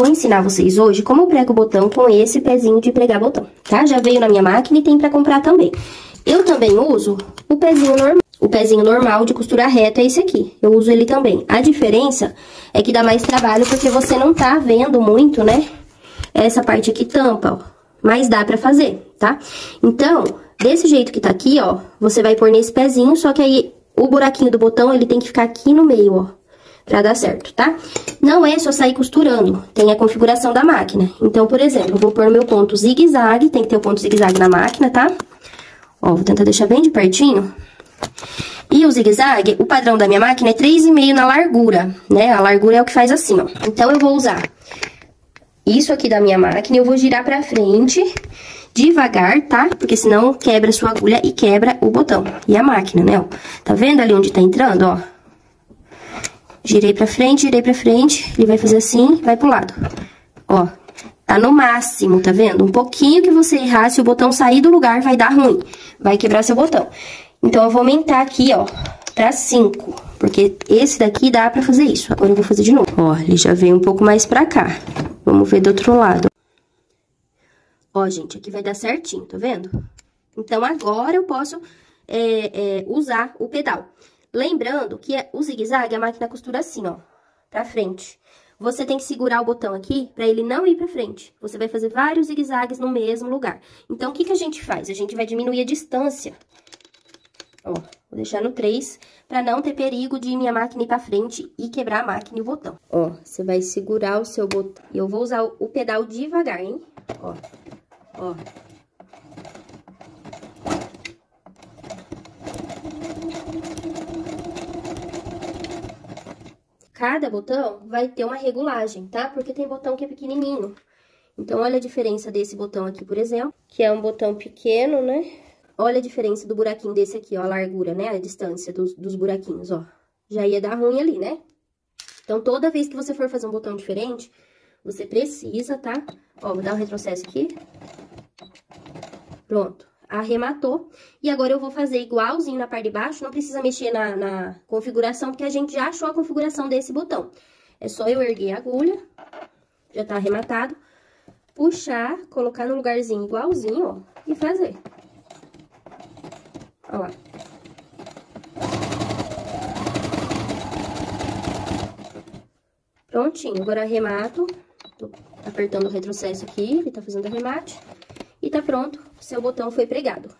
Vou ensinar vocês hoje como eu prego o botão com esse pezinho de pregar botão, tá? Já veio na minha máquina e tem pra comprar também. Eu também uso o pezinho normal. O pezinho normal de costura reta é esse aqui. Eu uso ele também. A diferença é que dá mais trabalho porque você não tá vendo muito, né? Essa parte aqui tampa, ó. Mas dá pra fazer, tá? Então, desse jeito que tá aqui, ó, você vai pôr nesse pezinho, só que aí o buraquinho do botão, ele tem que ficar aqui no meio, ó. Pra dar certo, tá? Não é só sair costurando, tem a configuração da máquina. Então, por exemplo, eu vou pôr meu ponto zigue-zague, tem que ter o ponto zigue-zague na máquina, tá? Ó, vou tentar deixar bem de pertinho. E o zigue-zague, o padrão da minha máquina é 3,5 na largura, né? A largura é o que faz assim, ó. Então, eu vou usar isso aqui da minha máquina, eu vou girar pra frente, devagar, tá? Porque senão quebra a sua agulha e quebra o botão. E a máquina, né, ó. Tá vendo ali onde tá entrando, ó? Girei pra frente, girei pra frente, ele vai fazer assim, vai pro lado. Ó, tá no máximo, tá vendo? Um pouquinho que você errar, se o botão sair do lugar, vai dar ruim. Vai quebrar seu botão. Então, eu vou aumentar aqui, ó, pra 5. Porque esse daqui dá pra fazer isso. Agora eu vou fazer de novo. Ó, ele já veio um pouco mais pra cá. Vamos ver do outro lado. Ó, gente, aqui vai dar certinho, tá vendo? Então, agora eu posso é, é, usar o pedal. Lembrando que o zigue-zague, a máquina costura assim, ó, pra frente. Você tem que segurar o botão aqui pra ele não ir pra frente. Você vai fazer vários zigue-zagues no mesmo lugar. Então, o que que a gente faz? A gente vai diminuir a distância Ó, vou deixar no 3, pra não ter perigo de minha máquina ir pra frente e quebrar a máquina e o botão. Ó, você vai segurar o seu botão. E eu vou usar o pedal devagar, hein? Ó, ó. Cada botão vai ter uma regulagem, tá? Porque tem botão que é pequenininho. Então, olha a diferença desse botão aqui, por exemplo, que é um botão pequeno, né? Olha a diferença do buraquinho desse aqui, ó, a largura, né? A distância dos, dos buraquinhos, ó. Já ia dar ruim ali, né? Então, toda vez que você for fazer um botão diferente, você precisa, tá? Ó, vou dar um retrocesso aqui. Pronto, arrematou. E agora eu vou fazer igualzinho na parte de baixo, não precisa mexer na, na configuração, porque a gente já achou a configuração desse botão. É só eu erguer a agulha, já tá arrematado, puxar, colocar no lugarzinho igualzinho, ó, e fazer. Olha lá. Prontinho, agora arremato. Tô apertando o retrocesso aqui, ele tá fazendo arremate. E tá pronto, seu botão foi pregado.